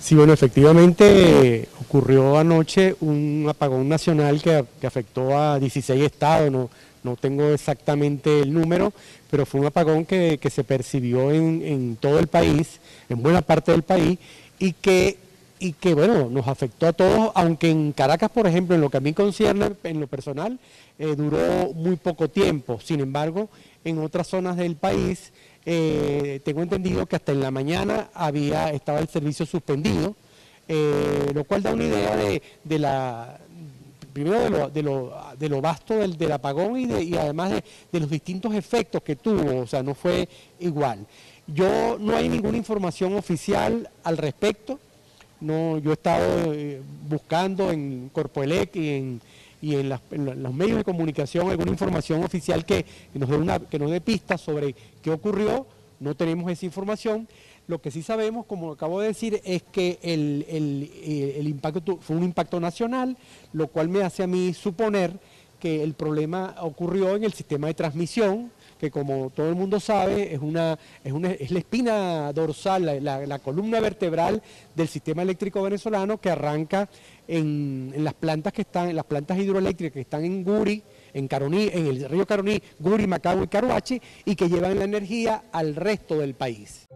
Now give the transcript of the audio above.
Sí, bueno, efectivamente ocurrió anoche un apagón nacional que, afectó a 16 estados, no, no, tengo exactamente el número, pero fue un apagón que, se percibió en, todo el país, en buena parte del país, y que, y que, bueno, nos afectó a todos, aunque en Caracas, por ejemplo, en lo que a mí concierne, en lo personal, eh, duró muy poco tiempo. Sin embargo, en otras zonas del país eh, tengo entendido que hasta en la mañana había, estaba el servicio suspendido, eh, lo cual da una idea de, la primero de lo, de lo, de lo vasto del, apagón y, y además de, los distintos efectos que tuvo, o sea, no fue igual. Yo no hay ninguna información oficial al respecto, no, yo he estado eh, buscando en Corpoelec y en y en, los medios de comunicación alguna información oficial que, nos dé una, que nos dé pistas sobre qué ocurrió, no tenemos esa información. Lo que sí sabemos, como acabo de decir, es que el, el impacto fue un impacto nacional, lo cual me hace a mí suponer que el problema ocurrió en el sistema de transmisión, que como todo el mundo sabe es, una, es, una, es la espina dorsal, la, columna vertebral del sistema eléctrico venezolano que arranca en, las plantas que están, en las plantas hidroeléctricas que están en Guri, en Caroní, en el río Caroní, Guri, Macao y Caruachi, y que llevan la energía al resto del país.